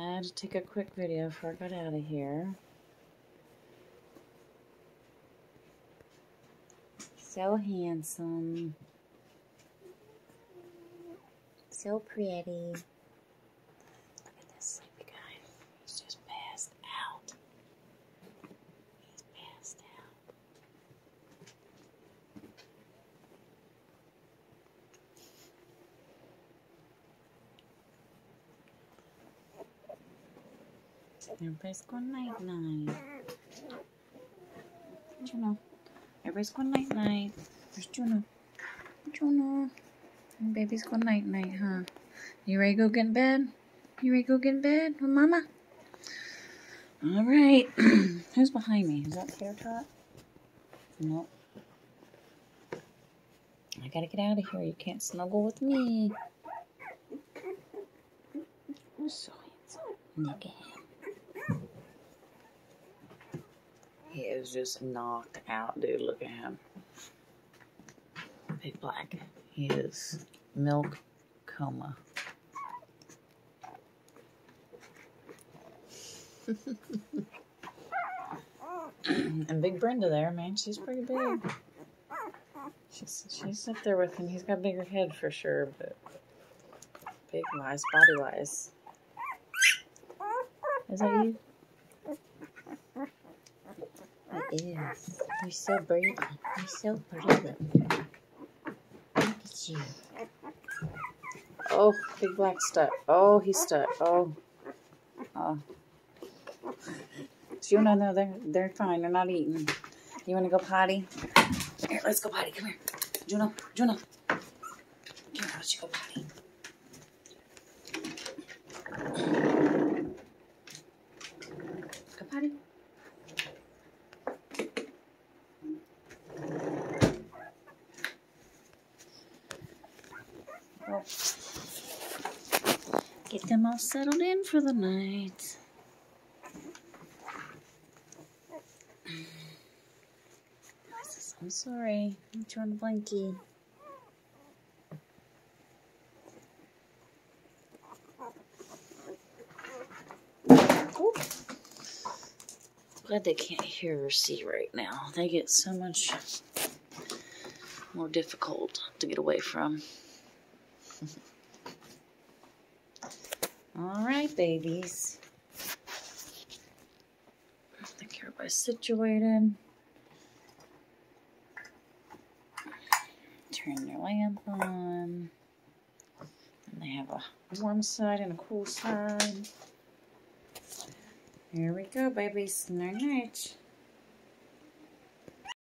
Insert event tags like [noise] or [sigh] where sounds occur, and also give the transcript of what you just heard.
I had to take a quick video before I got out of here. So handsome. So pretty. Look at this sleepy guy. He's just passed out. He's passed out. Everybody's going night night. Juno. Everybody's going night night. There's Juno. Juno. Baby's going night night, huh? You ready to go get in bed? You ready to go get in bed with Mama? All right. [clears throat] Who's behind me? Is that Tater Tot? Nope. I gotta get out of here. You can't snuggle with me. Who's so handsome? Look at him. He is just knocked out, dude. Look at him. Big Black. He is milk coma. [laughs] and Big Brenda there, man. She's pretty big. She's she's up there with him. He's got a bigger head for sure, but big wise, body wise. Is that you? Is. You're so pretty. You're so pretty. Look at you. Oh, big black stuck. Oh, he's stuck. Oh. Oh. You Juno, no, they're, they're fine. They're not eating. You want to go potty? Here, let's go potty. Come here. Juno, Juno. Come here, let's go potty. Go potty. Oh. Get them all settled in for the night. I'm sorry. I'm trying to blankie. Glad they can't hear or see right now. They get so much more difficult to get away from. [laughs] All right, babies. I think everybody's situated. Turn your lamp on. And they have a warm side and a cool side. Here we go, babies. Night night.